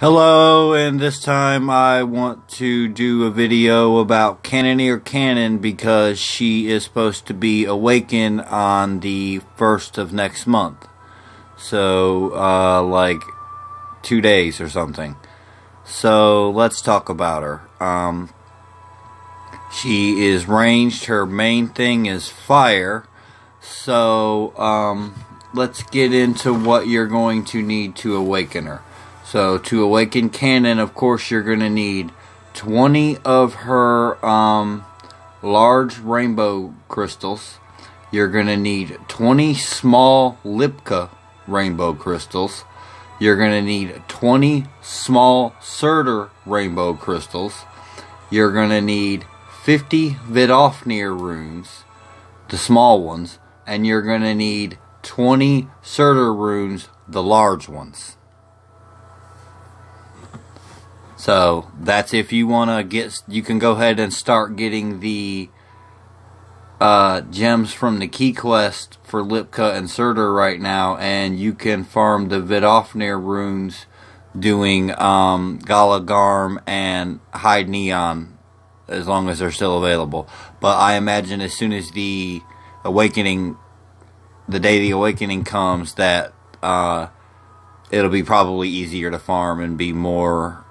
Hello, and this time I want to do a video about Cannoneer Cannon because she is supposed to be awakened on the 1st of next month. So, uh, like two days or something. So, let's talk about her. Um, she is ranged, her main thing is fire. So, um, let's get into what you're going to need to awaken her. So to awaken Cannon, of course, you're going to need 20 of her um, large rainbow crystals. You're going to need 20 small Lipka rainbow crystals. You're going to need 20 small Surtur rainbow crystals. You're going to need 50 Vidofnir runes, the small ones. And you're going to need 20 Surtur runes, the large ones. So that's if you want to get, you can go ahead and start getting the uh, gems from the key quest for Lipka and Surtur right now, and you can farm the Vidofnir runes doing um, Gala Garm and Hide Neon as long as they're still available. But I imagine as soon as the awakening, the day the awakening comes, that uh, it'll be probably easier to farm and be more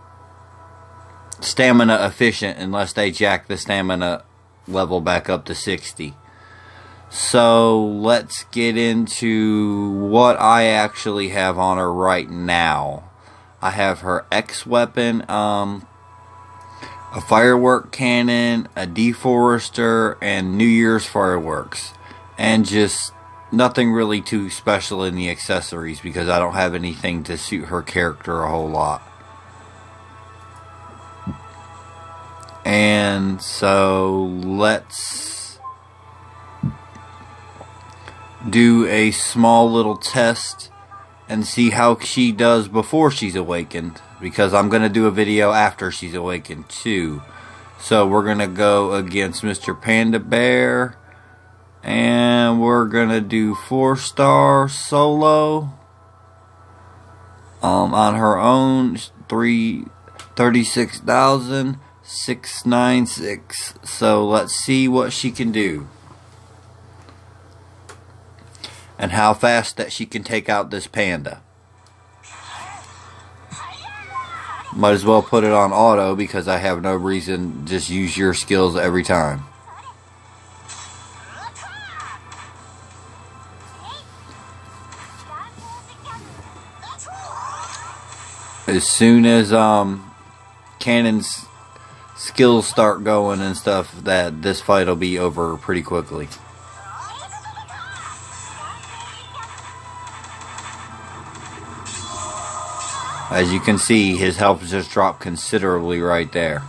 stamina efficient unless they jack the stamina level back up to 60. So let's get into what I actually have on her right now. I have her X weapon, um, a firework cannon, a deforester, and New Year's fireworks. And just nothing really too special in the accessories because I don't have anything to suit her character a whole lot. And so let's do a small little test and see how she does before she's awakened because I'm going to do a video after she's awakened too. So we're going to go against Mr. Panda Bear and we're going to do 4 star solo um, on her own 3 36,000 696. So let's see what she can do. And how fast that she can take out this panda. Might as well put it on auto because I have no reason. Just use your skills every time. As soon as um, cannons skills start going and stuff, that this fight will be over pretty quickly. As you can see, his health just dropped considerably right there.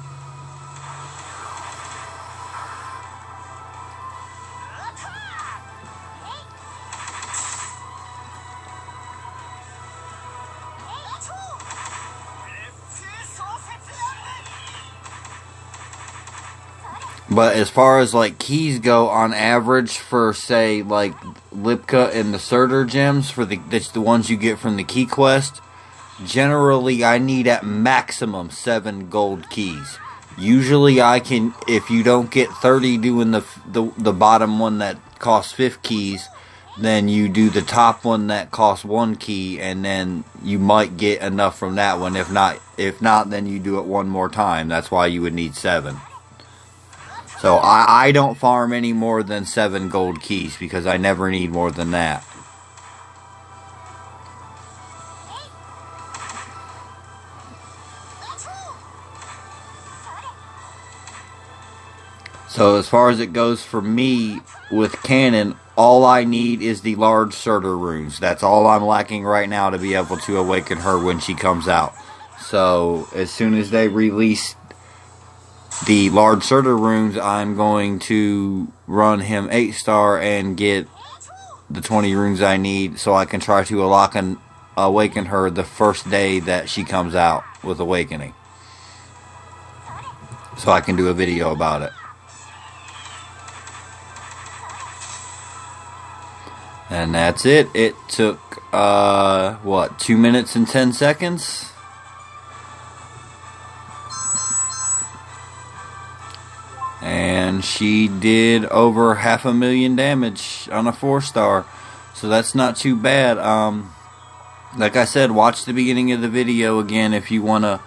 But as far as like keys go, on average for say like Lipka and the Surtur gems for the that's the ones you get from the key quest. Generally, I need at maximum seven gold keys. Usually, I can if you don't get thirty doing the the the bottom one that costs fifth keys, then you do the top one that costs one key, and then you might get enough from that one. If not, if not, then you do it one more time. That's why you would need seven. So I, I don't farm any more than seven gold keys because I never need more than that. So as far as it goes for me with Cannon, all I need is the large Surtur runes. That's all I'm lacking right now to be able to awaken her when she comes out. So as soon as they release the large Surtur runes, I'm going to run him 8 star and get the 20 runes I need so I can try to lock and awaken her the first day that she comes out with awakening. So I can do a video about it. And that's it. It took, uh, what, 2 minutes and 10 seconds? And she did over half a million damage on a four star. So that's not too bad. Um, like I said, watch the beginning of the video again if you want to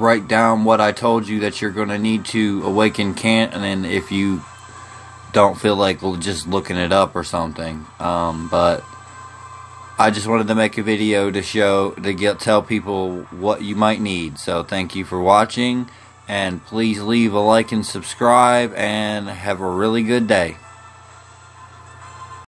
write down what I told you that you're going to need to awaken Kant, and then if you don't feel like just looking it up or something. Um, but I just wanted to make a video to show to get tell people what you might need. So thank you for watching and please leave a like and subscribe and have a really good day.